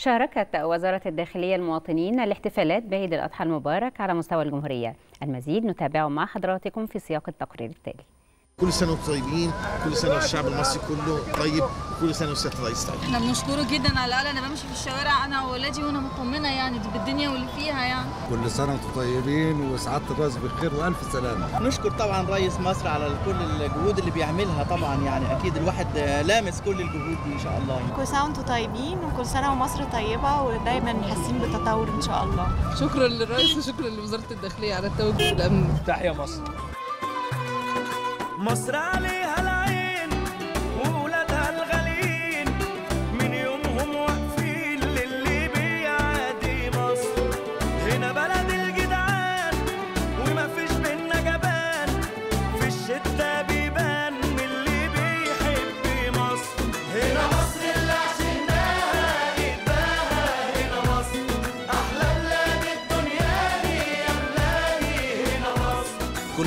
شاركت وزارة الداخلية المواطنين الاحتفالات بعيد الأضحى المبارك على مستوى الجمهورية. المزيد نتابعه مع حضراتكم في سياق التقرير التالي. كل سنة وأنتم طيبين كل سنة والشعب المصري كله طيب وكل سنة والسياده الرئيس طيب. إحنا بنشكره جدا على الاقل أنا بمشي في الشوارع أنا وأولادي وأنا مطمنة يعني بالدنيا واللي فيها يعني. كل سنة وأنتم طيبين وسعادة الرأس بخير وألف سلامة. نشكر طبعا رئيس مصر على كل الجهود اللي بيعملها طبعا يعني. أكيد الواحد لامس كل الجهود دي إن شاء الله يعني. كل سنة وأنتم طيبين وكل سنة ومصر طيبة ودايما حاسين بتطور إن شاء الله. شكرا للرئيس وشكرا لوزارة الداخلية على التوجه والامن تحيا مصر. مصر عليها العين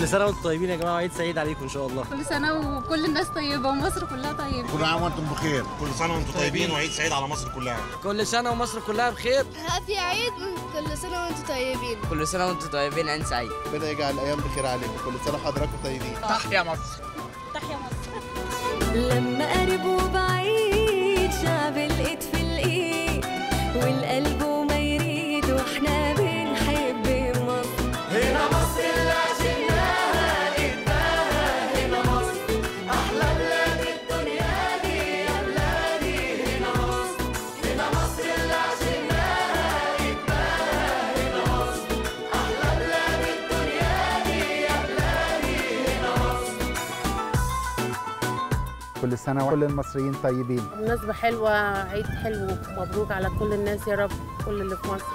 كل سنة وأنتم طيبين يا جماعة وعيد سعيد عليكم إن شاء الله. كل سنة وكل الناس طيبة ومصر كلها طيبة. كل عام وأنتم بخير. كل سنة وأنتم طيبين وعيد سعيد على مصر كلها. كل سنة ومصر كلها بخير. هابي عيد. كل سنة وأنتم طيبين. كل سنة وأنتم طيبين عيد سعيد. ربنا يجعل الأيام بخير عليكم. كل سنة وحضراتكم طيبين. تحيا مصر. تحيا مصر. لما قرب وبعيد كل سنة وكل المصريين طيبين. مناسبة حلوة عيد حلو مبروك على كل الناس يا رب كل اللي في مصر.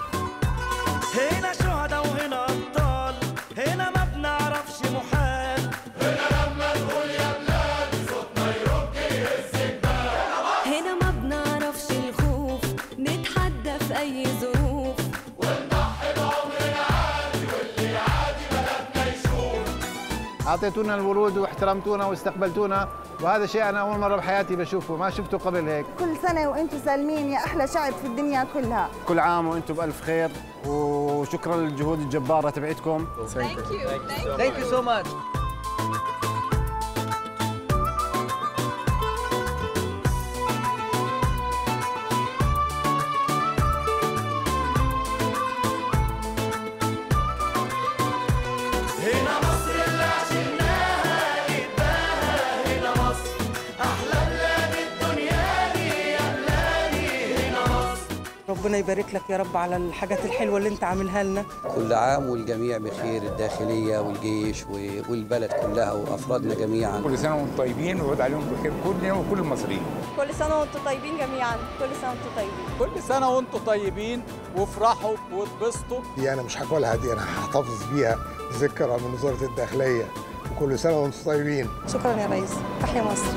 هنا شهداء وهنا أبطال هنا ما بنعرفش محال. هنا لما نقول يا بلاد صوتنا يرج يهز الجبال هنا ما بنعرفش الخوف نتحدى في أي ظروف. ونضحي بعمرنا عادي واللي عادي بلدنا يشوف أعطيتونا الورود واحترمتونا واستقبلتونا. وهذا شيء أنا أول مرة بحياتي بشوفه ما شفته قبل هيك. كل سنة وأنتم سالمين يا أحلى شعب في الدنيا كلها. كل عام وأنتم بألف خير وشكرا للجهود الجبارة تبعتكم. thank you thank you so much ربنا يبارك لك يا رب على الحاجات الحلوة اللي انت عاملها لنا. كل عام والجميع بخير الداخلية والجيش والبلد كلها وأفرادنا جميعا. كل سنة وأنتم طيبين ويعود عليهم بخير كلنا وكل المصريين. كل سنة وأنتم طيبين جميعا. كل سنة وأنتم طيبين. كل سنة وأنتم طيبين وافرحوا واتبسطوا. دي أنا مش هاكلها دي أنا هحتفظ بيها ذكرى من وزارة الداخلية. وكل سنة وأنتم طيبين. شكرا يا ريس. تحيا مصر.